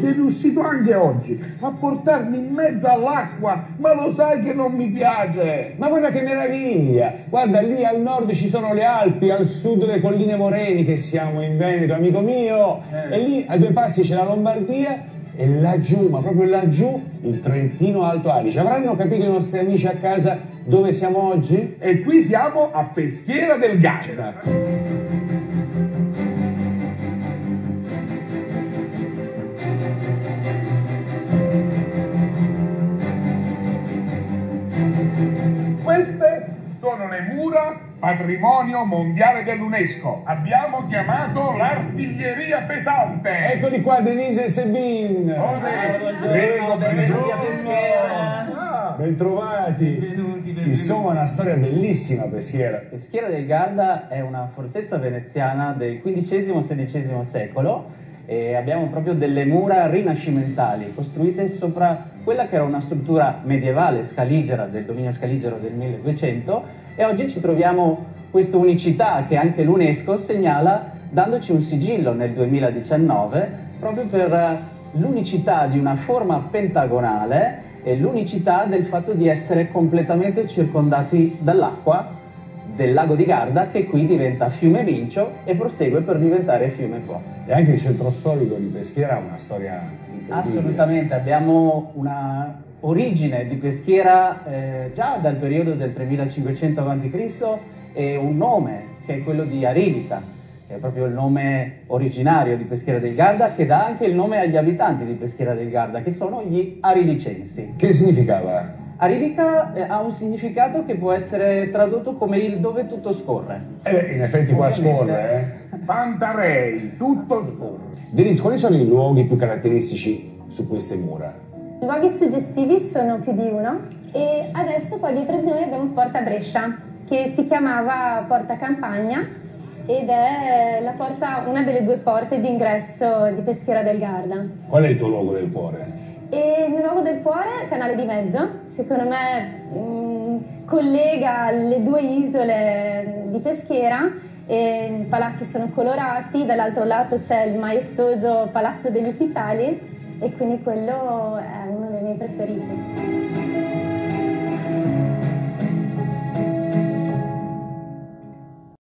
sei riuscito anche oggi a portarmi in mezzo all'acqua, ma lo sai che non mi piace. Ma guarda che meraviglia! Guarda, lì al nord ci sono le Alpi, al sud le colline moreni che siamo in Veneto, amico mio, eh. e lì a due passi c'è la Lombardia e laggiù, ma proprio laggiù, il Trentino Alto Adige. Avranno capito i nostri amici a casa dove siamo oggi? E qui siamo a Peschiera del Garda. Queste sono le mura patrimonio mondiale dell'UNESCO. Abbiamo chiamato l'artiglieria pesante. Eccoli qua, Denise e Sebin. Prego, benvenuti a prego. Peschiera. Ah, Bentrovati. Benvenuti, benvenuti. Insomma, una storia bellissima, Peschiera. Peschiera del Garda è una fortezza veneziana del XV-XVI secolo e abbiamo proprio delle mura rinascimentali costruite sopra quella che era una struttura medievale scaligera del dominio scaligero del 1200 e oggi ci troviamo questa unicità che anche l'UNESCO segnala dandoci un sigillo nel 2019 proprio per eh, l'unicità di una forma pentagonale e l'unicità del fatto di essere completamente circondati dall'acqua del lago di Garda che qui diventa fiume Mincio e prosegue per diventare fiume Po. E anche il centro storico di Peschiera ha una storia incredibile. Assolutamente, abbiamo una origine di peschiera eh, già dal periodo del 3500 a.C. e un nome che è quello di Arilica, che è proprio il nome originario di Peschiera del Garda, che dà anche il nome agli abitanti di Peschiera del Garda, che sono gli arilicensi. Che significava? Arilica eh, ha un significato che può essere tradotto come il dove tutto scorre. Eh beh, in effetti qua scorre, eh. Pantarei, tutto scorre. Denise, quali sono i luoghi più caratteristici su queste mura? I luoghi suggestivi sono più di uno e adesso qua dietro di noi abbiamo Porta Brescia che si chiamava Porta Campagna ed è la porta- una delle due porte d'ingresso di Peschiera del Garda. Qual è il tuo luogo del cuore? E il mio luogo del cuore, Canale di Mezzo, secondo me mh, collega le due isole di Peschiera i palazzi sono colorati, dall'altro lato c'è il maestoso Palazzo degli Ufficiali e quindi quello è uno dei miei preferiti.